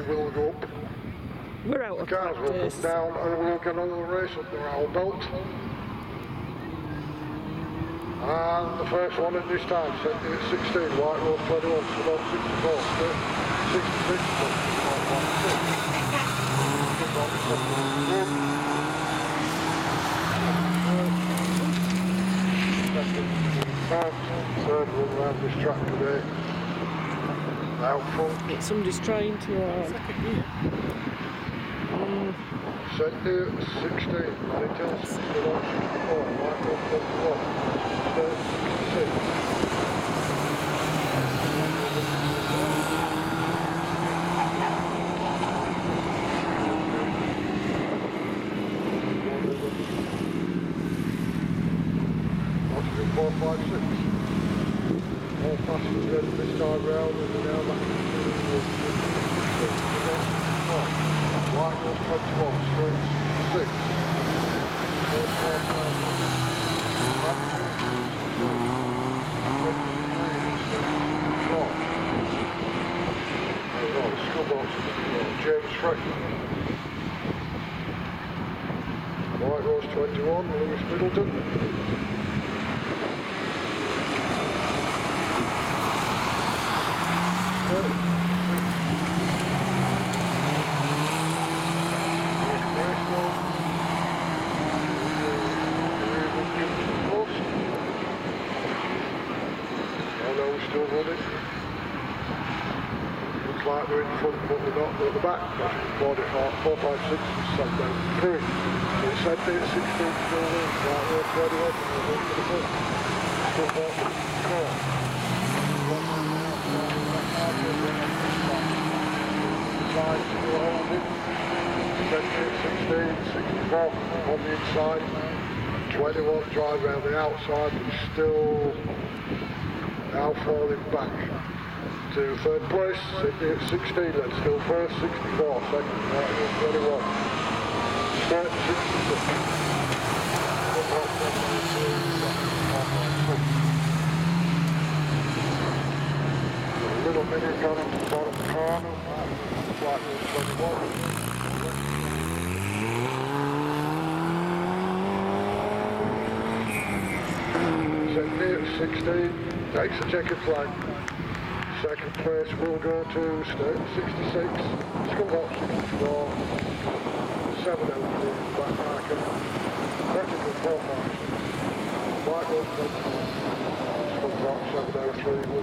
we will go up. We're out the cars will come down and we'll get on the race up the round belt. And the first one in this time, 16 White Rose, 21, 64, 66, 66, 66, 66, 66, 66, 66, 66, 66, 66, Helpful. Yeah, somebody's trying to. Uh, um, Sector 60, Nichols, Michael 41, 36. Four, five, six. Oxygen 456. All passengers this time round and now back to White Horse 21, straight 6. Four, four, five, four. Right, school James Franklin. White Rose 21, Lewis Middleton. Still running. Looks like they're in front, but they're not. They're at the back. That's what it are. Four, five, six, seven, down three. It's set there, 16. Right, we're 21. We're going to the front. Still four, four. 64 on the inside, 21 drive around the outside, but still now falling back to third place, 16 then, still first, 64, second, 21, third, 66. A little minute got up the bottom corner, flat 21. 16, takes a checkered flag. Second place will go to State 66, Scumbot 64, 7 LP, back marker, vertical 4 marks, White 21, Scumbot 703 with